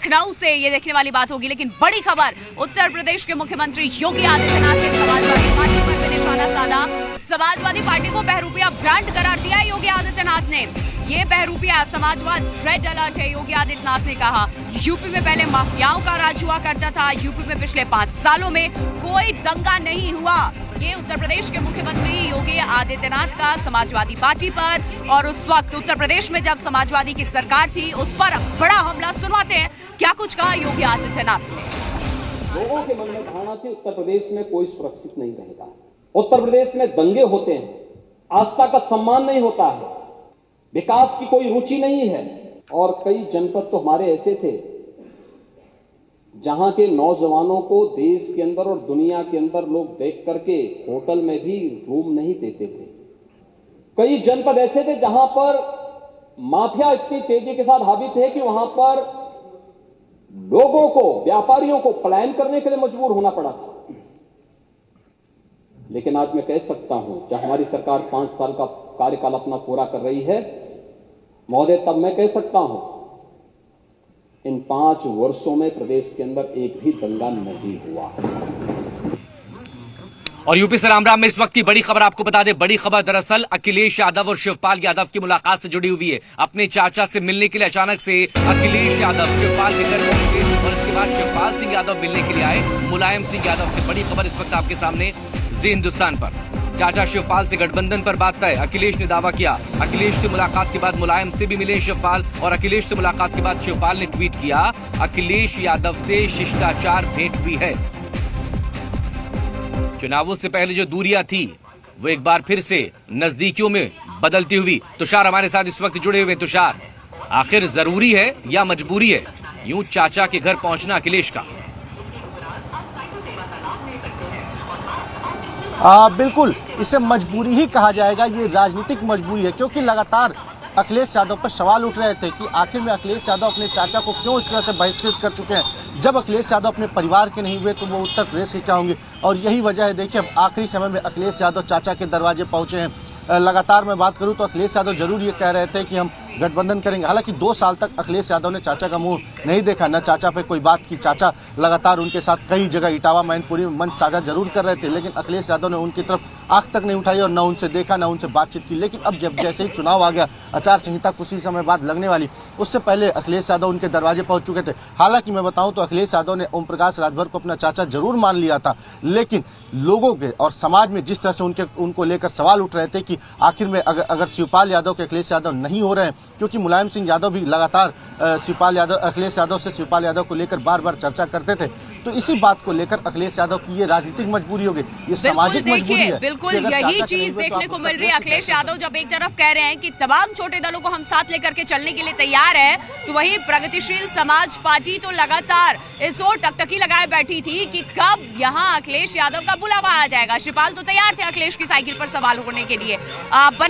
लखनऊ से ये देखने वाली बात होगी, लेकिन बड़ी खबर, उत्तर प्रदेश के मुख्यमंत्री योगी आदित्यनाथ ने समाजवादी पार्टी पर भी निशाना साधा। समाजवादी पार्टी को बहरूपिया ब्रांड करार दिया योगी आदित्यनाथ ने। ये बहरूपिया, समाजवाद रेड अलर्ट है, योगी आदित्यनाथ ने कहा। यूपी में पहले माफियाओं का राज हुआ करता था, यूपी में पिछले पाँच सालों में कोई दंगा नहीं हुआ। ये उत्तर प्रदेश के मुख्यमंत्री योगी आदित्यनाथ का समाजवादी पार्टी पर और उस वक्त उत्तर प्रदेश में जब समाजवादी की सरकार थी, उस पर बड़ा हमला सुनवाते हैं। क्या कुछ कहा योगी आदित्यनाथ ने? लोगों के मन में धारणा थी, उत्तर प्रदेश में कोई सुरक्षित नहीं रहेगा। उत्तर प्रदेश में दंगे होते हैं, आस्था का सम्मान नहीं होता है, विकास की कोई रुचि नहीं है। और कई जनपद तो हमारे ऐसे थे जहाँ के नौजवानों को देश के अंदर और दुनिया के अंदर लोग देख करके होटल में भी रूम नहीं देते थे। कई जनपद ऐसे थे जहाँ पर माफिया इतनी तेज़ी के साथ हावी थे कि वहाँ पर लोगों को, व्यापारियों को पलायन करने के लिए मजबूर होना पड़ा था। लेकिन आज मैं कह सकता हूँ जब हमारी सरकार पाँच साल का कार्यकाल अपना पूरा कर रही है, महोदय, तब मैं कह सकता हूँ इन पाँच वर्षों में प्रदेश के अंदर एक भी दंगा नहीं हुआ। और यूपी से राम राम में इस वक्त की बड़ी खबर आपको बता दें, बड़ी खबर दरअसल अखिलेश यादव और शिवपाल यादव की मुलाकात से जुड़ी हुई है। अपने चाचा से मिलने के लिए अचानक से अखिलेश यादव, शिवपाल के घर पहुँचे और इसके बाद शिवपाल सिंह यादव मिलने के लिए आए। मुलायम सिंह यादव से बड़ी खबर इस वक्त आपके सामने, जी हिंदुस्तान पर। चाचा शिवपाल से गठबंधन पर बात तय। अखिलेश ने दावा किया। अखिलेश से मुलाकात के बाद मुलायम से भी मिले शिवपाल और अखिलेश से मुलाकात के बाद शिवपाल ने ट्वीट किया, अखिलेश यादव से शिष्टाचार भेंट हुई है। चुनावों से पहले जो दूरियाँ थी, वो एक बार फिर से नजदीकियों में बदलती हुई। तुषार हमारे साथ इस वक्त जुड़े हुए। तुषार, आखिर ज़रूरी है या मजबूरी है? यूँ चाचा के घर पहुँचना अखिलेश का। आ, बिल्कुल इसे मजबूरी ही कहा जाएगा ये राजनीतिक मजबूरी है क्योंकि लगातार अखिलेश यादव पर सवाल उठ रहे थे कि आखिर में अखिलेश यादव अपने चाचा को क्यों इस तरह से बहिष्कृत कर चुके हैं? जब अखिलेश यादव अपने परिवार के नहीं हुए तो वो उत्तर प्रदेश के क्या होंगे? और यही वजह है देखिए अब आखिरी समय में अखिलेश यादव चाचा के दरवाजे पहुँचे हैं। लगातार मैं बात करूँ तो अखिलेश यादव ज़रूर ये कह रहे थे कि हम गठबंधन करेंगे। हालाँकि दो साल तक अखिलेश यादव ने चाचा का मुँह नहीं देखा न चाचा पे कोई बात की। चाचा लगातार उनके साथ कई जगह इटावा मैनपुरी में मंच साझा ज़रूर कर रहे थे लेकिन अखिलेश यादव ने उनकी तरफ़ आँख तक नहीं उठाई और न उनसे देखा न उनसे बातचीत की। लेकिन अब जब जैसे ही चुनाव आ गया आचार संहिता कुछ ही समय बाद लगने वाली उससे पहले अखिलेश यादव उनके दरवाजे पहुँच चुके थे। हालाँकि मैं बताऊँ तो अखिलेश यादव ने ओम प्रकाश राजभर को अपना चाचा ज़रूर मान लिया था लेकिन लोगों के और समाज में जिस तरह से उनके उनको लेकर सवाल उठ रहे थे कि आखिर में अगर, अगर शिवपाल यादव के अखिलेश यादव नहीं हो रहे हैं क्योंकि मुलायम सिंह यादव भी लगातार शिवपाल यादव अखिलेश यादव से शिवपाल यादव को लेकर बार बार चर्चा करते थे। तो इसी बात को लेकर अखिलेश यादव की ये राजनीतिक मजबूरी होगी ये सामाजिक मजबूरी है। बिल्कुल यही चीज़ देखने को मिल रही है। अखिलेश यादव जब एक तरफ़ कह रहे हैं कि तमाम छोटे दलों को हम साथ लेकर के चलने के लिए तैयार है तो वही प्रगतिशील समाज पार्टी तो लगातार इस ओर टकटकी लगाए बैठी थी कि कब यहाँ अखिलेश यादव का बुलावा आ जाएगा। शिपाल तो तैयार थे अखिलेश की साइकिल पर सवाल होने के लिए।